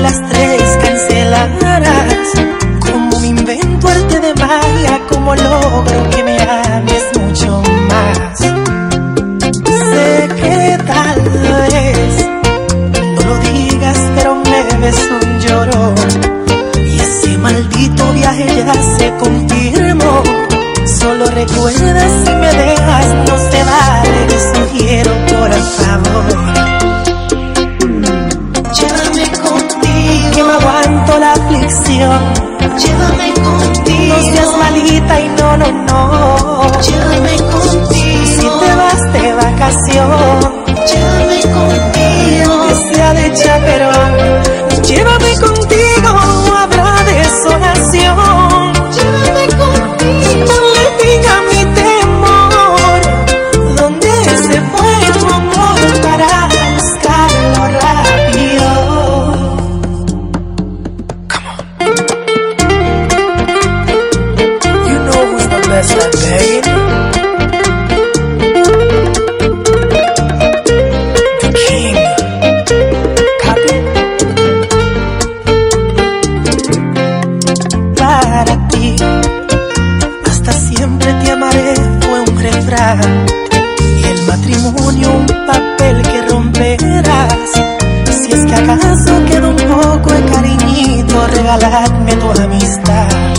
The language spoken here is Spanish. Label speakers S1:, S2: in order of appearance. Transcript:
S1: las tres canceladas. Como me invento arte de magia, como logro que me ames mucho más. Sé que tal vez no lo digas, pero me ves un llorón. Y ese maldito viaje ya se confirmó. Solo recuerda si me dejas, no se vale, te sugiero por favor. Llévame contigo, no seas malita y no, no, no. Llévame contigo, si te vas de vacación. Llévame contigo, que sea de chaperón. Y el matrimonio un papel que romperás. Si es que acaso queda un poco de cariñito, regaladme tu amistad.